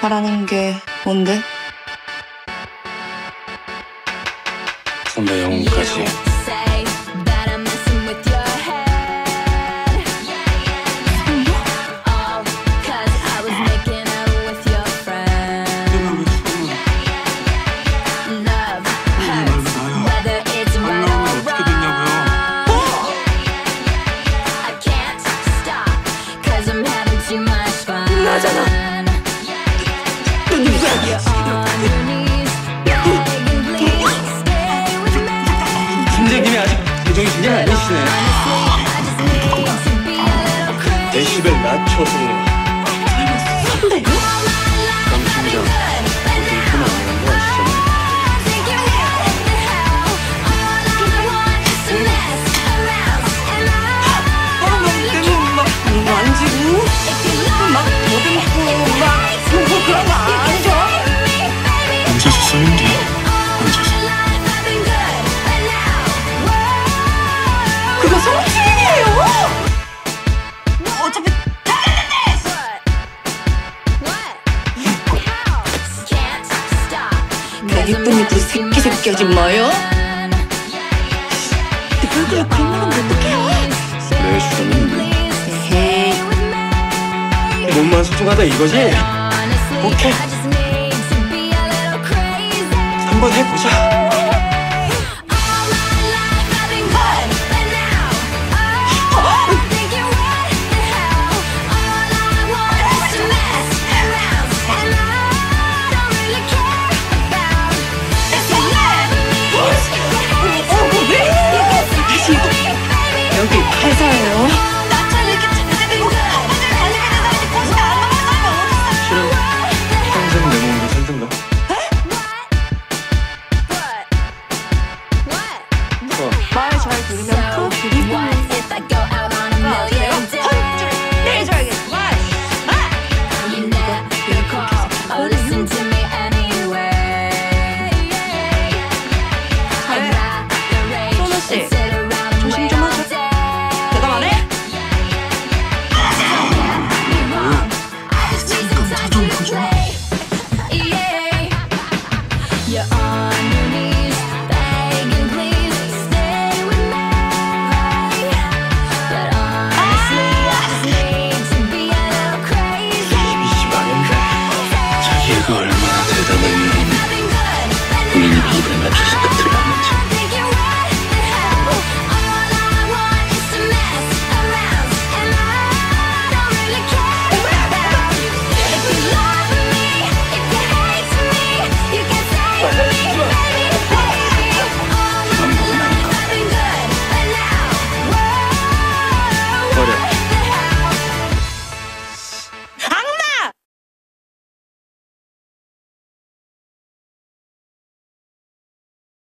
바라는 게 뭔데? 선배 영혼까지 that I'm 팀장님이 아직 be a little crazy. 데시벨 낮춰서 쓰는 게 앉아서 그거 성추행이에요. 어차피 내 이쁜 입으로 새끼 새끼 하지 마요. 내 얼굴에 그런 말 하면 어떡해요? 내 주장은 에헤이. 몸만 소중하다 이거지? 오케이. 한번 해보자 You know Queen Hibernation.